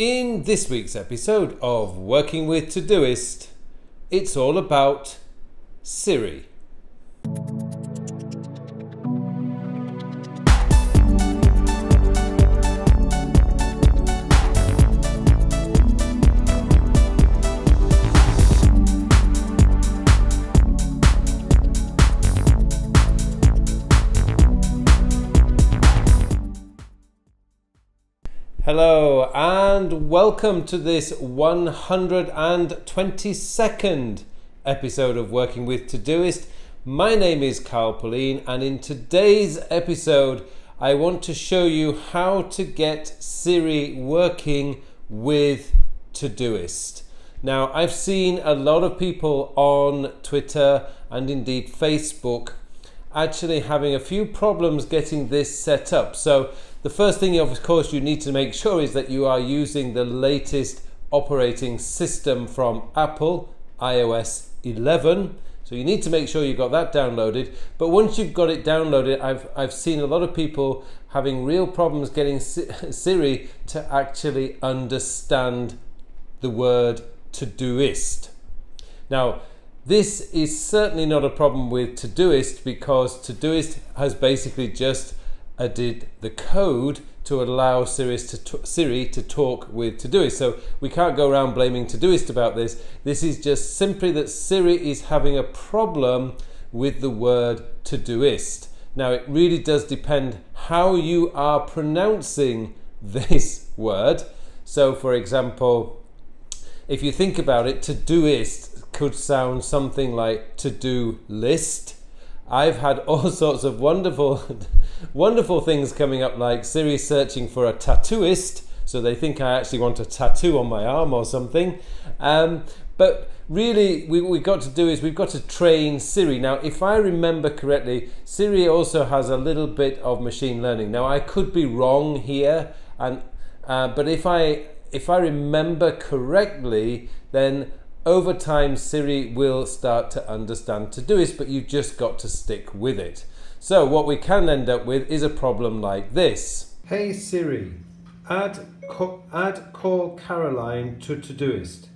In this week's episode of Working with Todoist, it's all about Siri. And welcome to this 122nd episode of Working with Todoist. My name is Carl Pullein, and in today's episode, I want to show you how to get Siri working with Todoist. Now, I've seen a lot of people on Twitter and indeed Facebook actually having a few problems getting this set up. So, the first thing, of course, you need to make sure is that you are using the latest operating system from Apple, iOS 11. So you need to make sure you've got that downloaded. But once you've got it downloaded, I've, I've seen a lot of people having real problems getting Siri to actually understand the word Todoist. Now, this is certainly not a problem with Todoist because Todoist has basically just added the code to allow Siri to, Siri to talk with Todoist. So we can't go around blaming Todoist about this. This is just simply that Siri is having a problem with the word Todoist. Now it really does depend how you are pronouncing this word. So for example, if you think about it, Todoist could sound something like to do list. I've had all sorts of wonderful wonderful things coming up like Siri searching for a tattooist, so they think I actually want a tattoo on my arm or something. Um, but really, we, we've got to do is we've got to train Siri. Now, if I remember correctly, Siri also has a little bit of machine learning. Now, I could be wrong here, and uh, but if I if I remember correctly, then over time Siri will start to understand Todoist, but you've just got to stick with it. So what we can end up with is a problem like this. Hey Siri, add, add call Caroline to Todoist.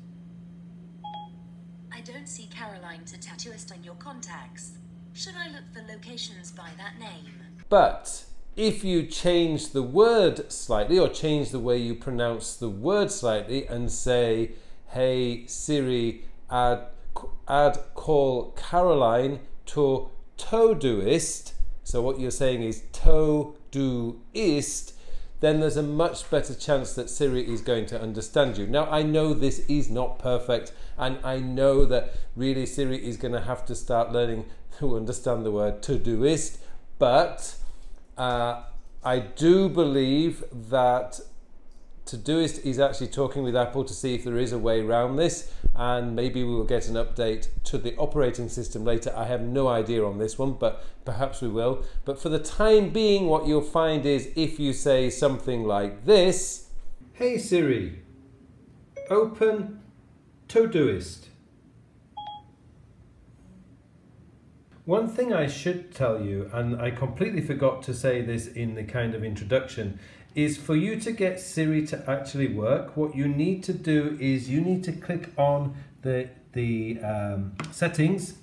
I don't see Caroline to Tattooist on your contacts. Should I look for locations by that name? But if you change the word slightly or change the way you pronounce the word slightly and say, hey Siri, add, add call Caroline to Todoist, so what you're saying is to do then there's a much better chance that Siri is going to understand you. Now I know this is not perfect, and I know that really Siri is going to have to start learning to understand the word Todoist, but uh, I do believe that Todoist is actually talking with Apple to see if there is a way around this, and maybe we will get an update to the operating system later. I have no idea on this one, but perhaps we will. But for the time being, what you'll find is if you say something like this Hey Siri, open Todoist. One thing I should tell you, and I completely forgot to say this in the kind of introduction, is for you to get Siri to actually work, what you need to do is you need to click on the, the um, settings.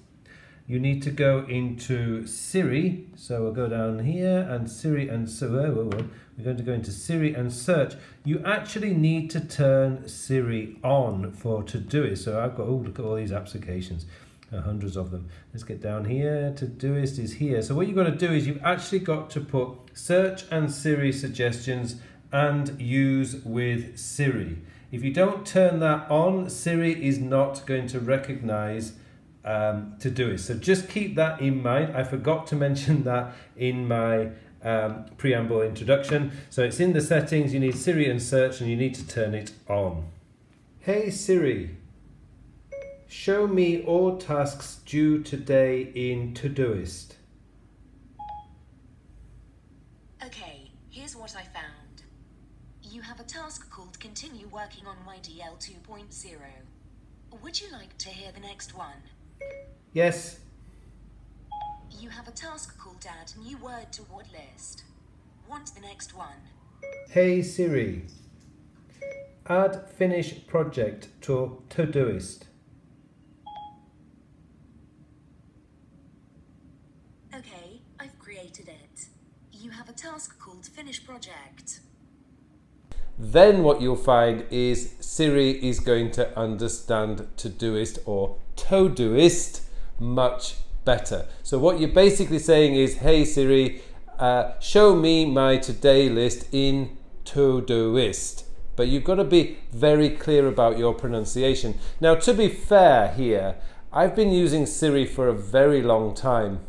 You need to go into Siri. So we'll go down here and Siri and so we're going to go into Siri and search. You actually need to turn Siri on for Todoist. So I've got, oh, look at all these applications hundreds of them. Let's get down here. Todoist is here. So what you've got to do is you've actually got to put search and Siri suggestions and use with Siri. If you don't turn that on, Siri is not going to recognize um, Todoist. So just keep that in mind. I forgot to mention that in my um, preamble introduction. So it's in the settings, you need Siri and search and you need to turn it on. Hey Siri, Show me all tasks due today in Todoist. Okay, here's what I found. You have a task called Continue Working on YDL 2.0. Would you like to hear the next one? Yes. You have a task called Add New Word to Word List. Want the next one? Hey Siri, Add finish project to Todoist. Okay, I've created it. You have a task called Finish Project. Then what you'll find is Siri is going to understand Todoist or Todoist much better. So what you're basically saying is, hey Siri, uh, show me my today list in Todoist. But you've got to be very clear about your pronunciation. Now, to be fair here, I've been using Siri for a very long time.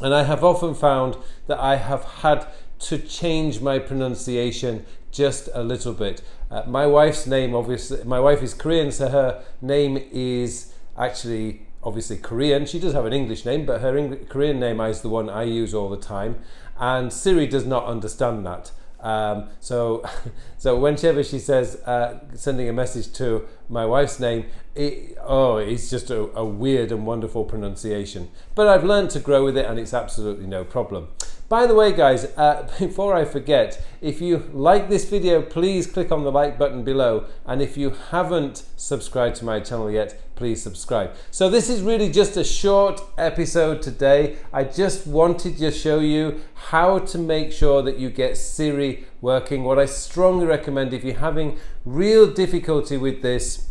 And I have often found that I have had to change my pronunciation just a little bit. Uh, my wife's name, obviously, my wife is Korean, so her name is actually obviously Korean. She does have an English name, but her Korean name is the one I use all the time. And Siri does not understand that. Um, so, so whenever she says uh, sending a message to my wife's name, it, oh, it's just a, a weird and wonderful pronunciation. But I've learned to grow with it, and it's absolutely no problem. By the way, guys, uh, before I forget, if you like this video, please click on the like button below. And if you haven't subscribed to my channel yet, please subscribe. So this is really just a short episode today. I just wanted to show you how to make sure that you get Siri working. What I strongly recommend if you're having real difficulty with this,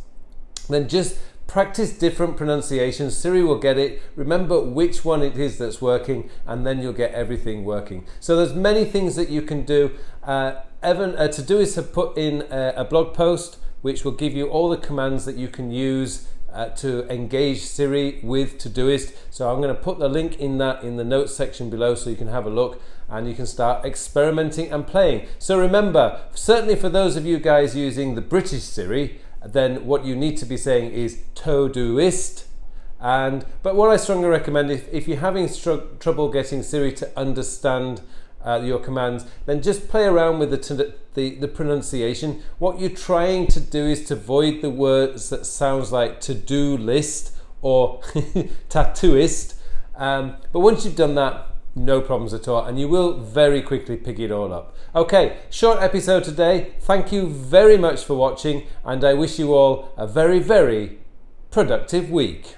then just Practice different pronunciations. Siri will get it. Remember which one it is that's working, and then you'll get everything working. So there's many things that you can do. Uh, Evan, uh, Todoist have put in a, a, blog post which will give you all the commands that you can use uh, to engage Siri with Todoist. So I'm going to put the link in that in the notes section below so you can have a look and you can start experimenting and playing. So remember, certainly for those of you guys using the British Siri, then what you need to be saying is Todoist. And but what I strongly recommend if, if you're having trouble getting Siri to understand uh, your commands, then just play around with the, the, the pronunciation. What you're trying to do is to avoid the words that sounds like to-do list or tattooist. Um, but once you've done that, no problems at all, and you will very quickly pick it all up. Okay, short episode today. Thank you very much for watching, and I wish you all a very, very productive week.